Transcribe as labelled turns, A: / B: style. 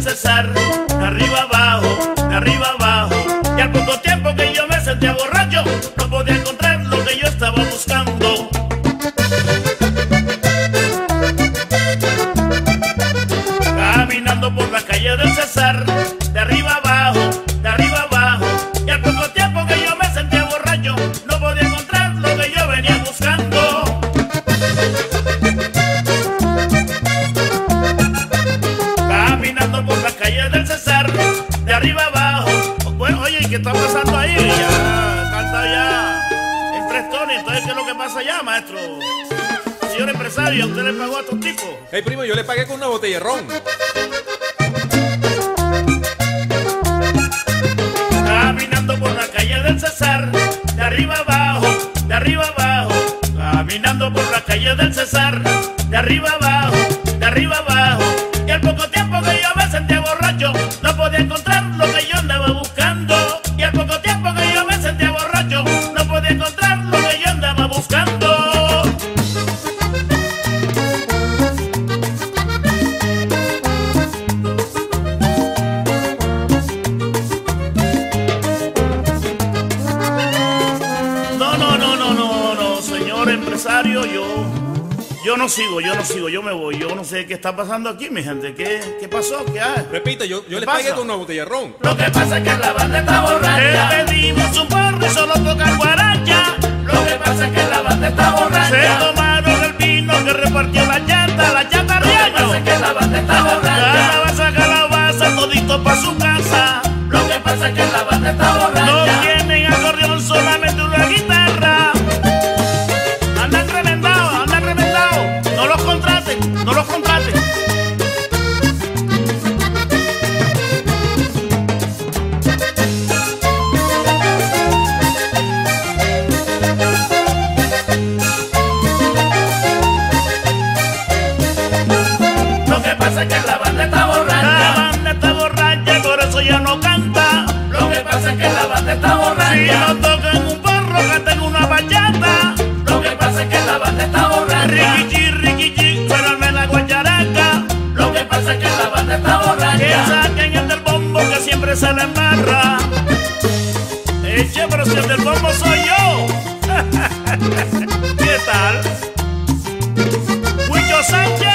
A: César, de arriba abajo, de arriba abajo. Y al poco tiempo que yo me sentía borracho, no podía encontrar lo que yo estaba buscando. Caminando por la calle del César, Ya, canta ya en. Entonces, ¿qué es lo que pasa allá, maestro? Señor empresario, ¿usted le pagó a estos tipos?
B: Hey, primo, yo le pagué con una botella de ron.
A: Caminando por la calle del César, de arriba abajo, de arriba abajo. Caminando por la calle del César, de arriba abajo, de arriba abajo. No, no, no, no, no, señor empresario, yo, yo no sigo, yo no sigo, yo me voy. Yo no sé qué está pasando aquí, mi gente. ¿Qué, qué pasó? ¿Qué hay?
B: Repita, yo, yo
A: ¿Qué
B: le pagué con una botella de ron.
A: Lo que pasa es que la banda está borracha. Le pedimos un porro y solo toca guaracha. Lo que pasa es que la banda está borracha. Se tomaron el vino que repartió la llanta, la llanta riaño. Lo que pasa es que la banda está borracha. Calabaza, calabaza, todito pa' su casa. Se le embarra. El del bombo soy yo. ¿Qué tal? Huicho Sánchez.